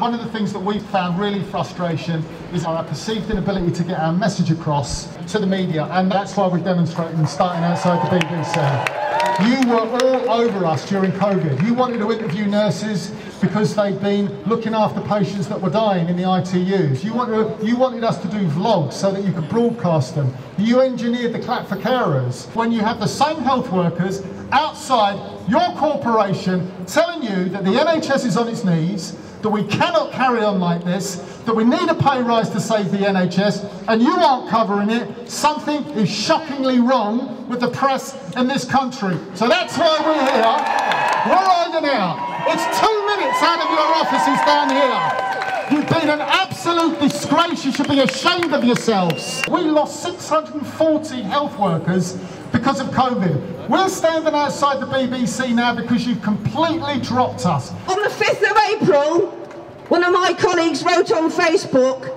one of the things that we've found really frustration is our perceived inability to get our message across to the media, and that's why we're demonstrating starting outside the BBC. You were all over us during COVID. You wanted to interview nurses because they'd been looking after patients that were dying in the ITUs. You wanted, you wanted us to do vlogs so that you could broadcast them. You engineered the clap for carers when you have the same health workers outside your corporation telling you that the NHS is on its knees, that we cannot carry on like this, that we need a pay rise to save the NHS, and you aren't covering it, something is shockingly wrong with the press in this country. So that's why we're here. We're riding now. It's two minutes out of your offices down here. You've been an absolute disgrace. You should be ashamed of yourselves. We lost 640 health workers because of COVID. We're standing outside the BBC now because you've completely dropped us. On the 5th of April, one of my colleagues wrote on Facebook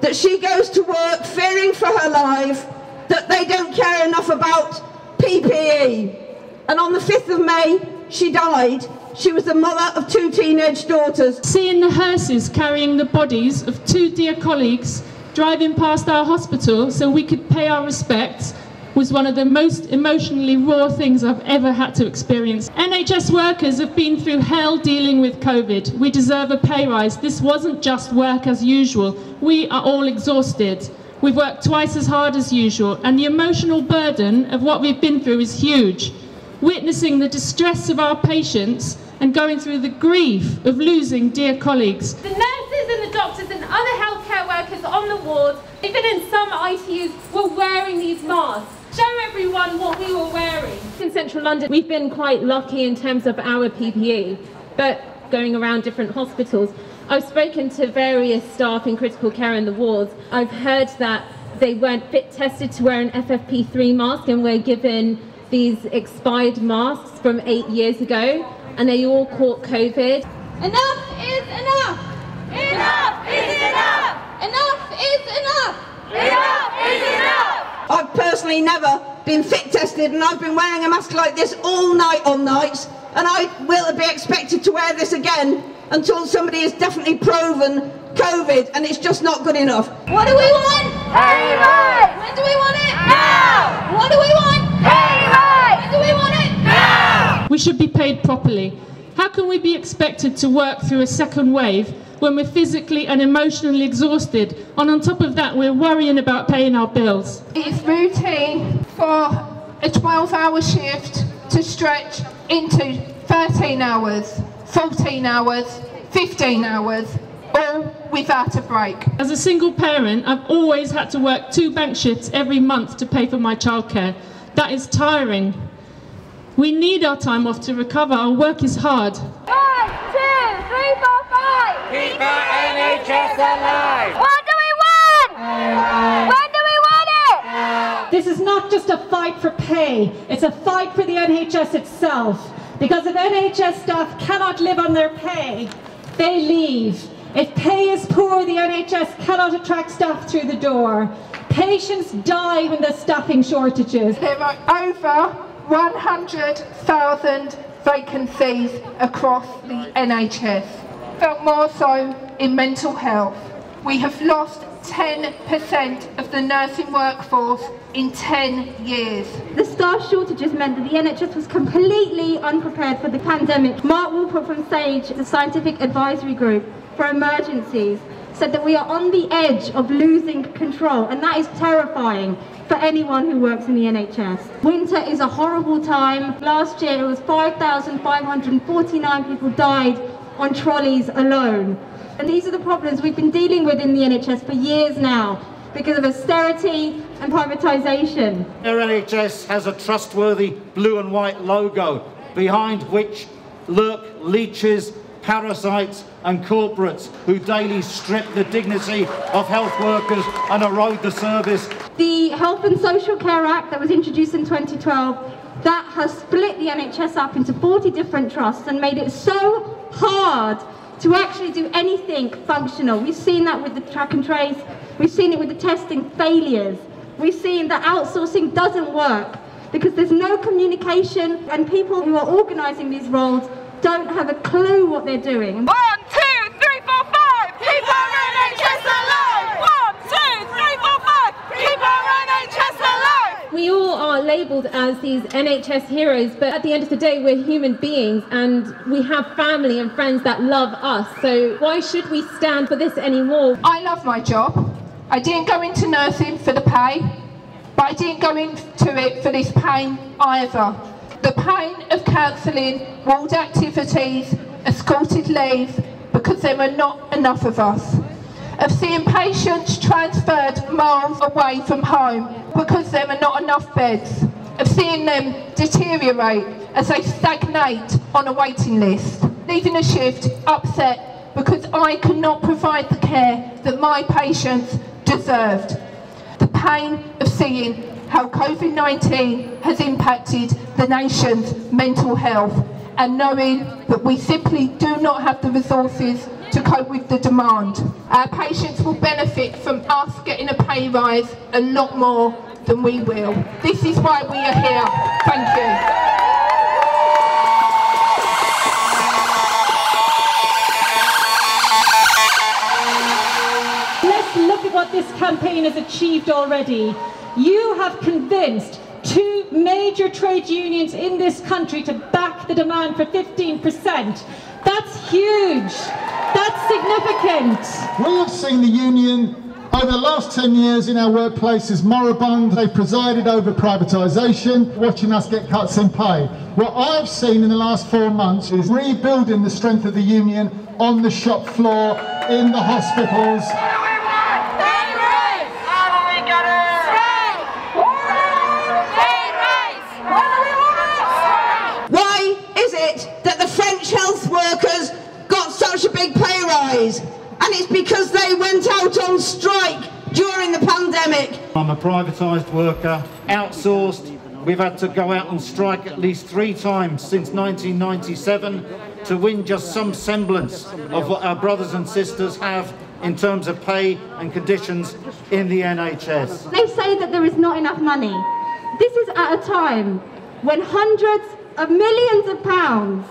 that she goes to work fearing for her life, that they don't care enough about PPE. And on the 5th of May, she died. She was the mother of two teenage daughters. Seeing the hearses carrying the bodies of two dear colleagues driving past our hospital so we could pay our respects was one of the most emotionally raw things I've ever had to experience. NHS workers have been through hell dealing with COVID. We deserve a pay rise. This wasn't just work as usual. We are all exhausted. We've worked twice as hard as usual, and the emotional burden of what we've been through is huge. Witnessing the distress of our patients and going through the grief of losing dear colleagues. The nurses and the doctors and other healthcare workers on the wards, even in some ITUs, were wearing these masks show everyone what we were wearing. In central London, we've been quite lucky in terms of our PPE, but going around different hospitals, I've spoken to various staff in critical care in the wards. I've heard that they weren't fit tested to wear an FFP3 mask and were given these expired masks from eight years ago, and they all caught COVID. Enough is enough! Enough is enough! Enough is enough! I've personally never been fit tested and I've been wearing a mask like this all night on nights and I will be expected to wear this again until somebody has definitely proven COVID and it's just not good enough. What do we want? Pay rise! When do we want it? Now! What do we want? Pay rise! When do we want it? Now! We should be paid properly. How can we be expected to work through a second wave when we're physically and emotionally exhausted. And on top of that, we're worrying about paying our bills. It's routine for a 12 hour shift to stretch into 13 hours, 14 hours, 15 hours, all without a break. As a single parent, I've always had to work two bank shifts every month to pay for my childcare. That is tiring. We need our time off to recover. Our work is hard. Keep our NHS alive! What do we want? When do we want it? This is not just a fight for pay, it's a fight for the NHS itself. Because if NHS staff cannot live on their pay, they leave. If pay is poor, the NHS cannot attract staff through the door. Patients die when there's staffing shortages. There are over 100,000 vacancies across the NHS felt more so in mental health. We have lost 10% of the nursing workforce in 10 years. The staff shortages meant that the NHS was completely unprepared for the pandemic. Mark Walport from SAGE, the Scientific Advisory Group for Emergencies, said that we are on the edge of losing control, and that is terrifying for anyone who works in the NHS. Winter is a horrible time. Last year it was 5,549 people died on trolleys alone. And these are the problems we've been dealing with in the NHS for years now because of austerity and privatisation. Our NHS has a trustworthy blue and white logo behind which lurk leeches, parasites and corporates who daily strip the dignity of health workers and erode the service. The Health and Social Care Act that was introduced in 2012 that has split the NHS up into 40 different trusts and made it so hard to actually do anything functional. We've seen that with the track and trace, we've seen it with the testing failures, we've seen that outsourcing doesn't work because there's no communication and people who are organising these roles don't have a clue what they're doing. One, two, three, four, five! Labelled as these NHS heroes, but at the end of the day, we're human beings and we have family and friends that love us. So why should we stand for this anymore? I love my job. I didn't go into nursing for the pay, but I didn't go into it for this pain either. The pain of cancelling ward activities, escorted leave, because there were not enough of us. Of seeing patients transferred miles away from home because there are not enough beds. Of seeing them deteriorate as they stagnate on a waiting list. Leaving a shift upset because I could not provide the care that my patients deserved. The pain of seeing how COVID-19 has impacted the nation's mental health and knowing that we simply do not have the resources to cope with the demand. Our patients will benefit from us getting a pay rise a lot more than we will. This is why we are here. Thank you. Let's look at what this campaign has achieved already. You have convinced two major trade unions in this country to back the demand for 15%. That's huge. That's significant. We have seen the union over the last 10 years in our workplaces moribund. They presided over privatisation, watching us get cuts in pay. What I've seen in the last four months is rebuilding the strength of the union on the shop floor, in the hospitals. Why is it that the French health workers got such a big pay rise? And it's because they went out on strike during the pandemic. I'm a privatised worker, outsourced. We've had to go out on strike at least three times since 1997 to win just some semblance of what our brothers and sisters have in terms of pay and conditions in the NHS. They say that there is not enough money. This is at a time when hundreds of millions of pounds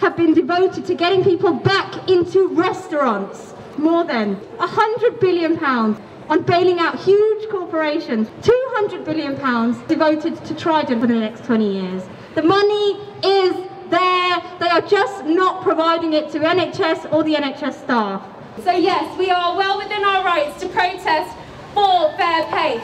have been devoted to getting people back into restaurants. More than 100 billion pounds on bailing out huge corporations. 200 billion pounds devoted to Trident for the next 20 years. The money is there. They are just not providing it to NHS or the NHS staff. So yes, we are well within our rights to protest for fair pay.